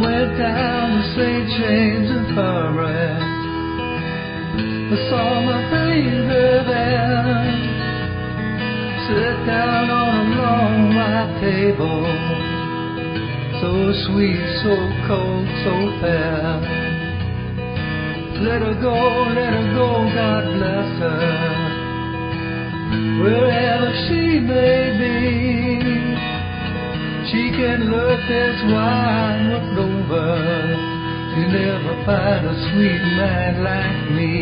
went down to St. James Infirmary. I saw my baby there. Sit down on a long white table. So sweet, so cold, so fair. Let her go, let her go, God bless her. Wherever she may be, she can look over. You never find a sweet man like me.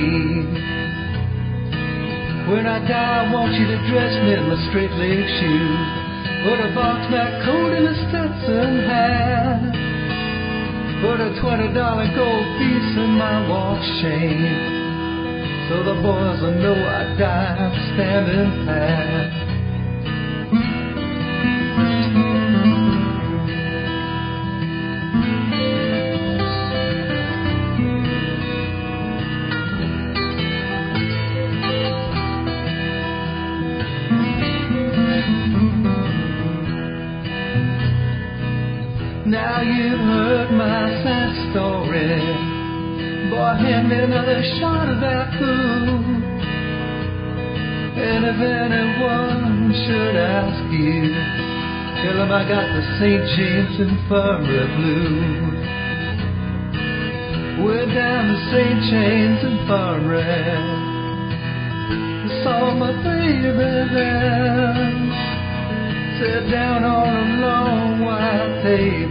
When I die, I want you to dress me in my straight leg shoes. Put a box back coat and a Stetson hat. Put a twenty dollar gold piece in my watch chain. So the boys will know I died standing pat. You've heard my sad story. Boy, hand me another shot of that food. And if anyone should ask you, tell them I got the St. James Infirmary blues. Went down to St. James Infirmary. Saw my baby there. Sat down on a long white table.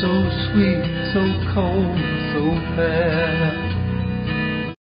So sweet, so cold, so fair.